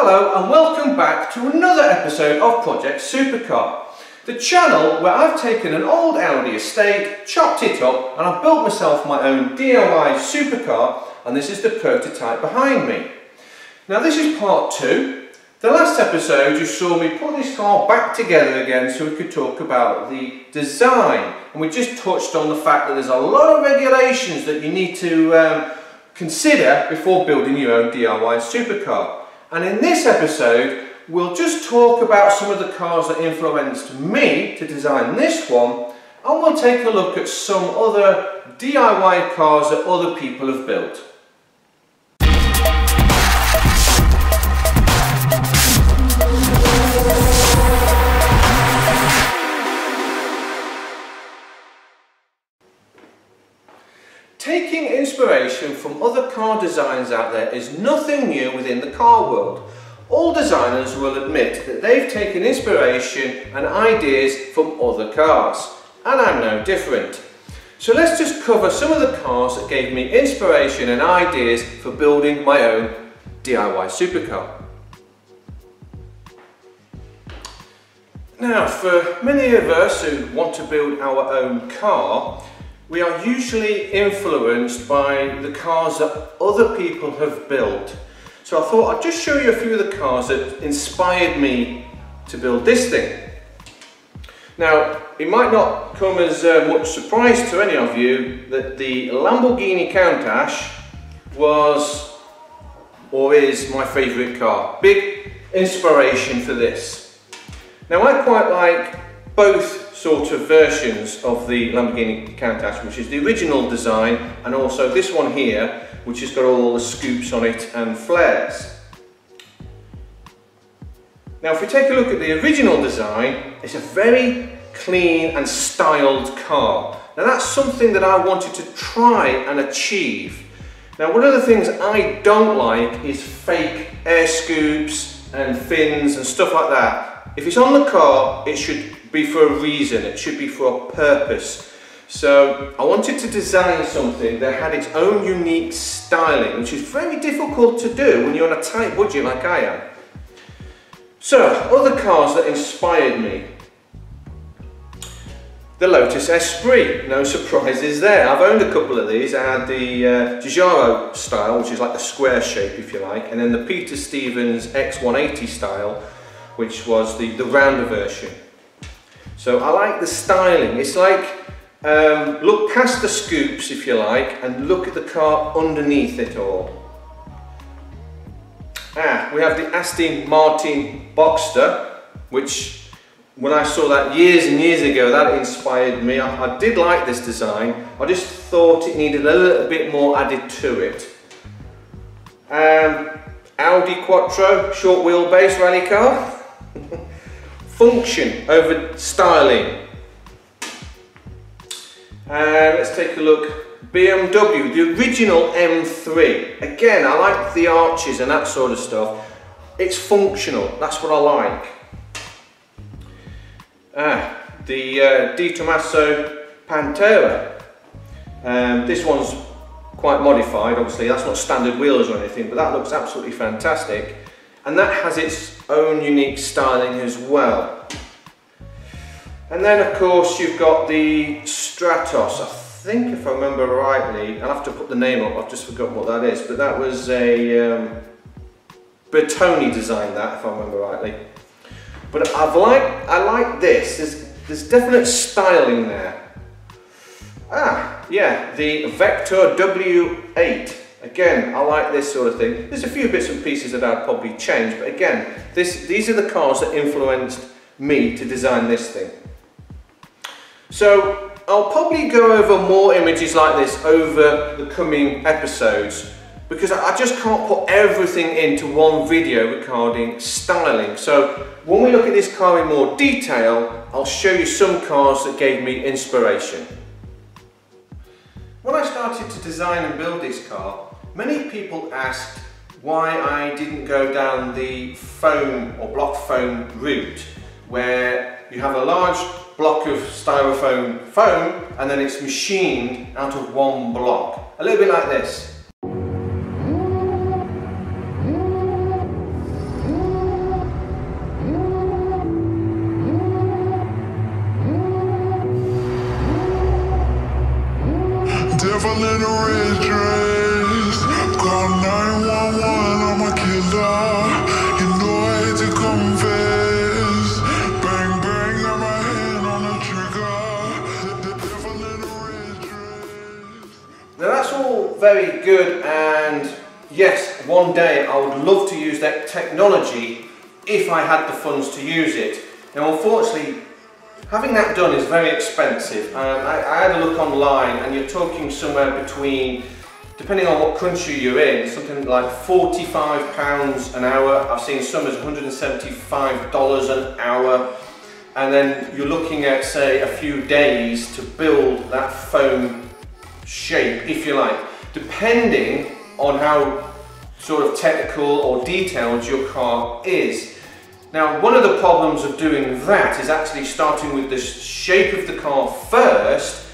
Hello and welcome back to another episode of Project Supercar. The channel where I've taken an old Audi estate, chopped it up and I've built myself my own DIY supercar and this is the prototype behind me. Now this is part two. The last episode you saw me put this car back together again so we could talk about the design and we just touched on the fact that there's a lot of regulations that you need to um, consider before building your own DIY supercar. And in this episode, we'll just talk about some of the cars that influenced me to design this one, and we'll take a look at some other DIY cars that other people have built. Taking inspiration from other car designs out there is nothing new within the car world. All designers will admit that they've taken inspiration and ideas from other cars, and I'm no different. So let's just cover some of the cars that gave me inspiration and ideas for building my own DIY supercar. Now, for many of us who want to build our own car, we are usually influenced by the cars that other people have built. So I thought I'd just show you a few of the cars that inspired me to build this thing. Now, it might not come as uh, much surprise to any of you that the Lamborghini Countach was or is my favourite car. Big inspiration for this. Now I quite like both sort of versions of the Lamborghini Countach, which is the original design, and also this one here, which has got all the scoops on it and flares. Now if we take a look at the original design, it's a very clean and styled car. Now that's something that I wanted to try and achieve. Now one of the things I don't like is fake air scoops and fins and stuff like that. If it's on the car, it should be for a reason, it should be for a purpose. So I wanted to design something that had its own unique styling, which is very difficult to do when you're on a tight budget like I am. So, other cars that inspired me. The Lotus Esprit, no surprises there. I've owned a couple of these. I had the uh, style, which is like the square shape if you like, and then the Peter Stevens X180 style, which was the, the rounder version. So I like the styling. It's like, um, look past the scoops if you like and look at the car underneath it all. Ah, we have the Aston Martin Boxster, which when I saw that years and years ago, that inspired me. I, I did like this design. I just thought it needed a little bit more added to it. Um, Audi Quattro, short wheelbase rally car. function over styling. And let's take a look. BMW, the original M3. Again, I like the arches and that sort of stuff. It's functional, that's what I like. Ah, the uh, De Tomaso Pantera. Um, this one's quite modified, obviously. That's not standard wheels or anything, but that looks absolutely fantastic and that has its own unique styling as well. And then of course you've got the Stratos. I think if I remember rightly, I'll have to put the name up, I've just forgotten what that is, but that was a um, Bertone designed that if I remember rightly. But I've liked, I like this, there's, there's definite styling there. Ah, yeah, the Vector W8. Again, I like this sort of thing. There's a few bits and pieces that I'd probably change, but again, this, these are the cars that influenced me to design this thing. So I'll probably go over more images like this over the coming episodes because I just can't put everything into one video regarding styling. So when we look at this car in more detail, I'll show you some cars that gave me inspiration. When I started to design and build this car, Many people asked why I didn't go down the foam or block foam route where you have a large block of styrofoam foam and then it's machined out of one block. A little bit like this. Devil in a red dress. Very good and yes, one day I would love to use that technology if I had the funds to use it. Now unfortunately, having that done is very expensive. Um, I, I had a look online and you're talking somewhere between depending on what country you're in, something like 45 pounds an hour. I've seen some as 175 dollars an hour. And then you're looking at, say, a few days to build that foam shape, if you like, depending on how sort of technical or detailed your car is. Now, one of the problems of doing that is actually starting with the shape of the car first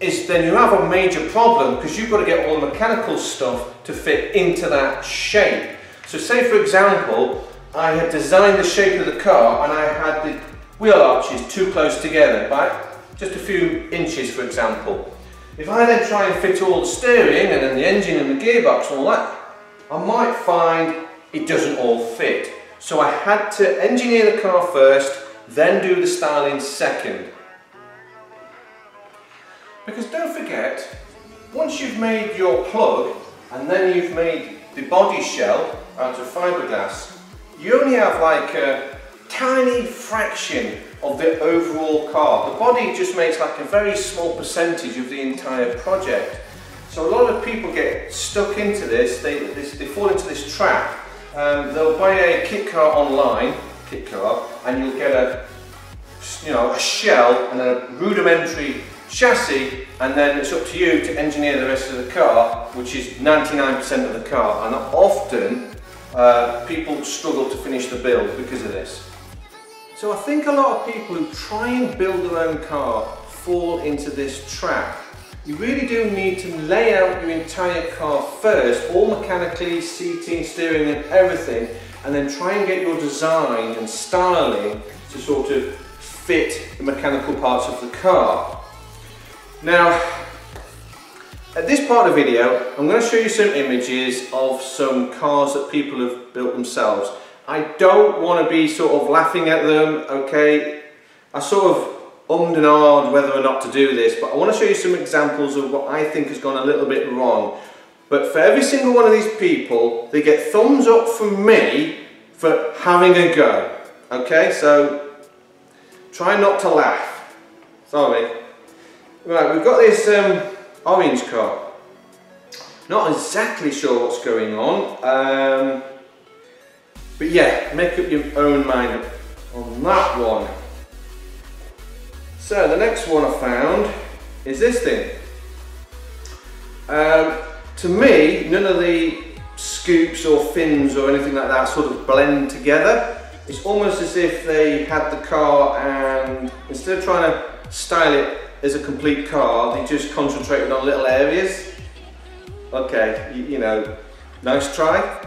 is then you have a major problem because you've got to get all the mechanical stuff to fit into that shape. So say for example, I had designed the shape of the car and I had the wheel arches too close together, right? Just a few inches for example. If I then try and fit all the steering and then the engine and the gearbox and all that, I might find it doesn't all fit. So I had to engineer the car first, then do the styling second. Because don't forget, once you've made your plug and then you've made the body shell out of fiberglass, you only have like a tiny fraction of the overall car. The body just makes like a very small percentage of the entire project. So a lot of people get stuck into this, they, they, fall into this trap. Um, they'll buy a kit car online, kit car, and you'll get a, you know, a shell and a rudimentary chassis and then it's up to you to engineer the rest of the car which is 99% of the car and often uh, people struggle to finish the build because of this. So I think a lot of people who try and build their own car fall into this trap. You really do need to lay out your entire car first, all mechanically, seating, steering and everything, and then try and get your design and styling to sort of fit the mechanical parts of the car. Now, at this part of the video, I'm going to show you some images of some cars that people have built themselves. I don't want to be sort of laughing at them, okay? I sort of ummed and ahed whether or not to do this, but I want to show you some examples of what I think has gone a little bit wrong. But for every single one of these people, they get thumbs up from me for having a go. Okay, so try not to laugh. Sorry. Right, we've got this um, orange car. Not exactly sure what's going on. Um, but yeah, make up your own mind on that one. So the next one I found is this thing. Um, to me, none of the scoops or fins or anything like that sort of blend together. It's almost as if they had the car and instead of trying to style it as a complete car, they just concentrated on little areas. Okay, you, you know, nice try.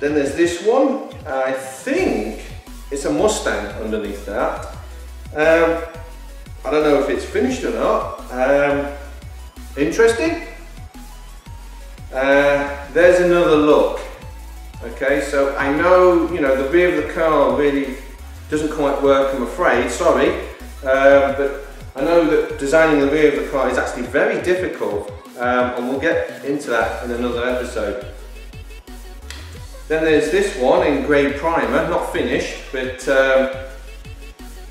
Then there's this one. I think it's a Mustang underneath that. Um, I don't know if it's finished or not. Um, interesting. Uh, there's another look. Okay, so I know, you know, the rear of the car really doesn't quite work, I'm afraid, sorry. Um, but I know that designing the rear of the car is actually very difficult um, and we'll get into that in another episode. Then there's this one in grey primer, not finished, but um,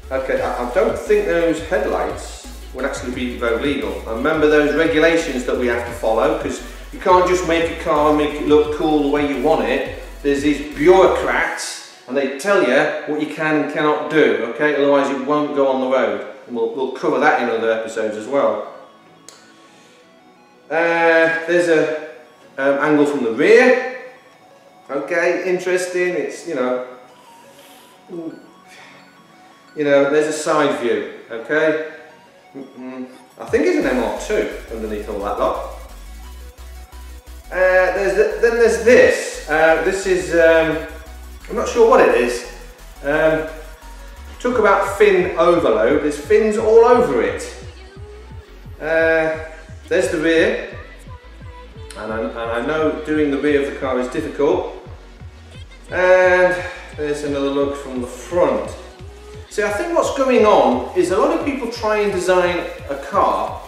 okay, I, I, don't think those headlights would actually be road legal. Remember those regulations that we have to follow because you can't just make a car and make it look cool the way you want it. There's these bureaucrats and they tell you what you can and cannot do, okay? Otherwise it won't go on the road. And we'll, we'll cover that in other episodes as well. Uh, there's a um, angle from the rear. Okay, interesting. It's, you know, you know, there's a side view, okay? I think it's an MR2 underneath all that lot. Uh, there's the, then there's this. Uh, this is um, I'm not sure what it is. Um, talk about fin overload, there's fins all over it. Uh, there's the rear, and I, and I know doing the rear of the car is difficult. And there's another look from the front. See, I think what's going on is a lot of people try and design a car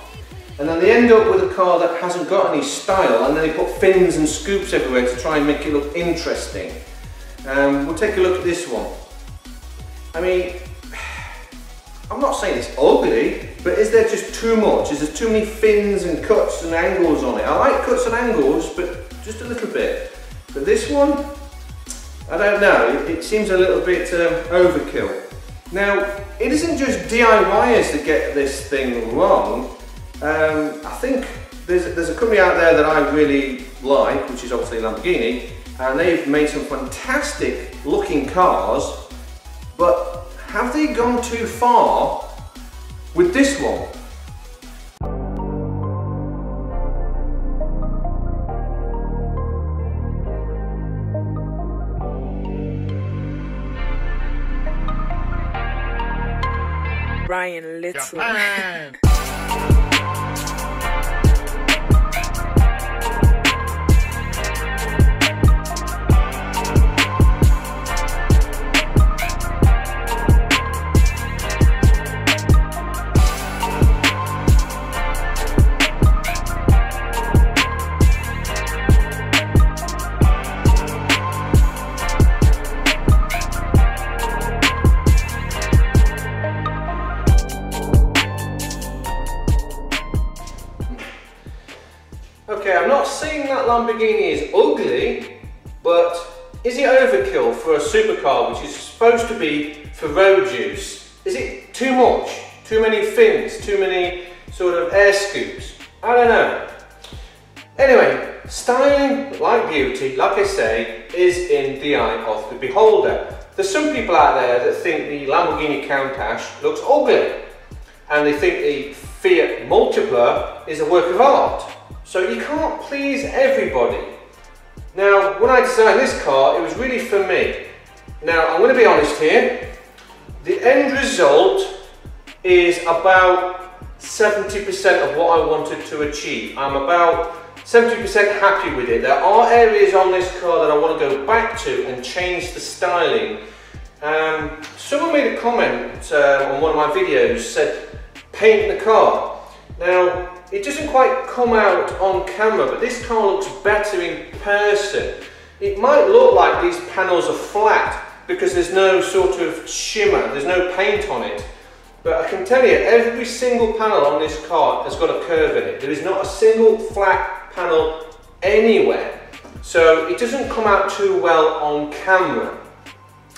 and then they end up with a car that hasn't got any style and then they put fins and scoops everywhere to try and make it look interesting. Um, we'll take a look at this one. I mean, I'm not saying it's ugly, but is there just too much? Is there too many fins and cuts and angles on it? I like cuts and angles, but just a little bit. But this one, I don't know, it, it seems a little bit um, overkill. Now, it isn't just DIYers that get this thing wrong. Um, I think there's, there's a company out there that I really like, which is obviously Lamborghini, and they've made some fantastic looking cars, but have they gone too far with this one? Brian Little. Japan. But is it overkill for a supercar which is supposed to be for road use? Is it too much? Too many fins? Too many sort of air scoops? I don't know. Anyway, styling, like beauty, like I say, is in the eye of the beholder. There's some people out there that think the Lamborghini Countach looks ugly and they think the Fiat Multipla is a work of art. So you can't please everybody. Now, when I designed this car, it was really for me. Now, I'm going to be honest here. The end result is about 70% of what I wanted to achieve. I'm about 70% happy with it. There are areas on this car that I want to go back to and change the styling. Um, someone made a comment uh, on one of my videos, said, paint the car. Now, it doesn't quite come out on camera, but this car looks better in person. It might look like these panels are flat because there's no sort of shimmer, there's no paint on it. But I can tell you, every single panel on this car has got a curve in it. There is not a single flat panel anywhere. So it doesn't come out too well on camera.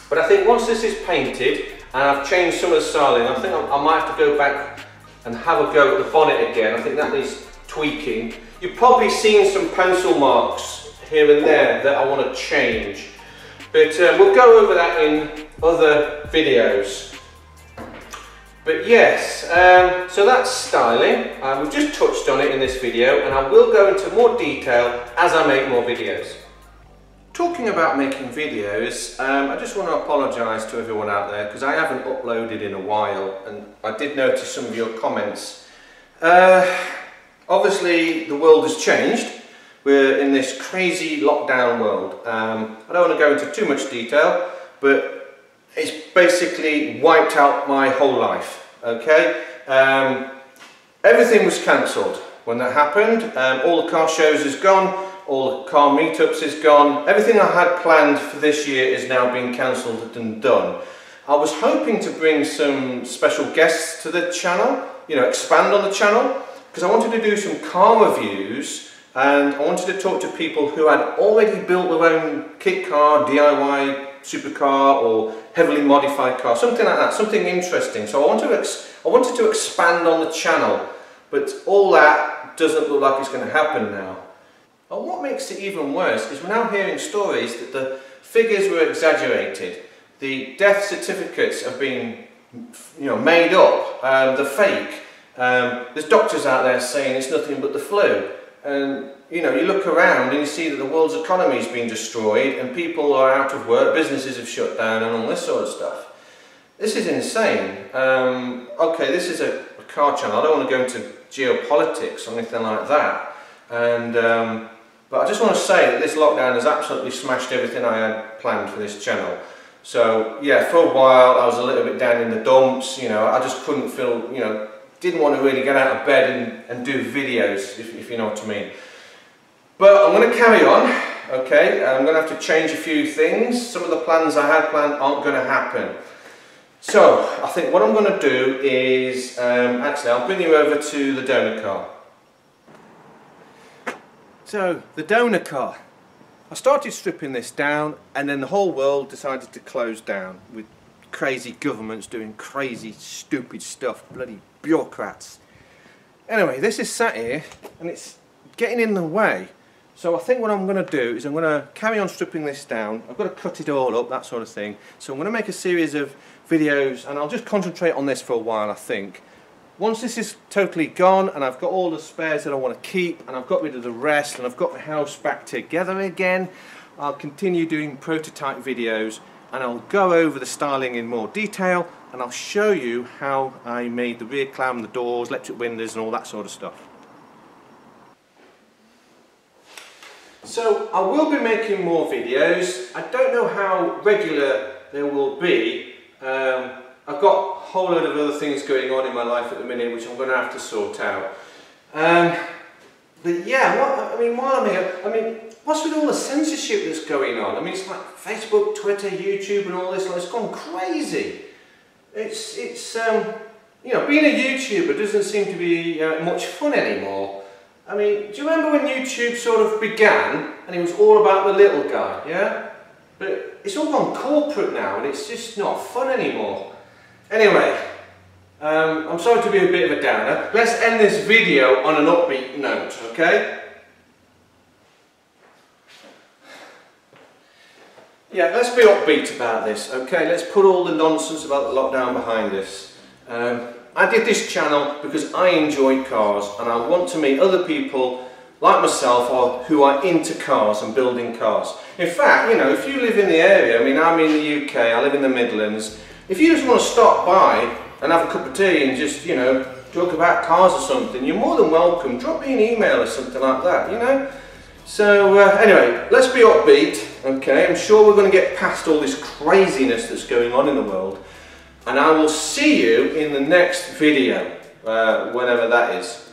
But I think once this is painted, and I've changed some of the styling, I think I might have to go back and have a go at the bonnet again. I think that needs tweaking. You've probably seen some pencil marks here and there that I want to change. But uh, we'll go over that in other videos. But yes, um, so that's styling. Uh, we've just touched on it in this video and I will go into more detail as I make more videos. Talking about making videos, um, I just want to apologise to everyone out there because I haven't uploaded in a while and I did notice some of your comments. Uh, obviously the world has changed. We're in this crazy lockdown world. Um, I don't want to go into too much detail, but it's basically wiped out my whole life, okay? Um, everything was cancelled when that happened. Um, all the car shows is gone, all the car meetups is gone. Everything I had planned for this year is now being cancelled and done. I was hoping to bring some special guests to the channel, you know, expand on the channel, because I wanted to do some car reviews and I wanted to talk to people who had already built their own kit car, DIY supercar or heavily modified car, something like that, something interesting. So I wanted to, I wanted to expand on the channel, but all that doesn't look like it's going to happen now. And what makes it even worse is we're now hearing stories that the figures were exaggerated, the death certificates have been you know, made up, um, they're fake. Um, there's doctors out there saying it's nothing but the flu. And you know, you look around and you see that the world's economy has been destroyed and people are out of work, businesses have shut down and all this sort of stuff. This is insane. Um, okay, this is a, a, car channel. I don't want to go into geopolitics or anything like that. And um, but I just want to say that this lockdown has absolutely smashed everything I had planned for this channel. So yeah, for a while I was a little bit down in the dumps. You know, I just couldn't feel you know didn't want to really get out of bed and, and do videos, if, if you know what I mean. But I'm going to carry on, okay? I'm going to have to change a few things. Some of the plans I had planned aren't going to happen. So, I think what I'm going to do is, um, actually I'll bring you over to the donor car. So, the donor car. I started stripping this down and then the whole world decided to close down with crazy governments doing crazy stupid stuff, bloody bureaucrats. Anyway, this is sat here and it's getting in the way. So I think what I'm going to do is I'm going to carry on stripping this down. I've got to cut it all up, that sort of thing. So I'm going to make a series of videos and I'll just concentrate on this for a while I think. Once this is totally gone and I've got all the spares that I want to keep and I've got rid of the rest and I've got the house back together again, I'll continue doing prototype videos and I'll go over the styling in more detail and I'll show you how I made the rear clam, the doors, electric windows and all that sort of stuff. So I will be making more videos. I don't know how regular they will be. Um, I've got whole load of other things going on in my life at the minute which I'm going to have to sort out. Um, but yeah, what, I mean, while I'm here, I mean, what's with all the censorship that's going on? I mean, it's like Facebook, Twitter, YouTube and all this, like, it's gone crazy. It's, it's um, you know, being a YouTuber doesn't seem to be uh, much fun anymore. I mean, do you remember when YouTube sort of began and it was all about the little guy, yeah? But it's all gone corporate now and it's just not fun anymore. Anyway, um, I'm sorry to be a bit of a downer. Let's end this video on an upbeat note, okay? Yeah, let's be upbeat about this, okay? Let's put all the nonsense about the lockdown behind us. Um, I did this channel because I enjoy cars and I want to meet other people like myself or who are into cars and building cars. In fact, you know, if you live in the area, I mean, I'm in the UK, I live in the Midlands, if you just want to stop by and have a cup of tea and just, you know, talk about cars or something, you're more than welcome. Drop me an email or something like that, you know? So, uh, anyway, let's be upbeat, okay? I'm sure we're going to get past all this craziness that's going on in the world. And I will see you in the next video, uh, whenever that is.